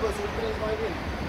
Ale după curbă, să-l.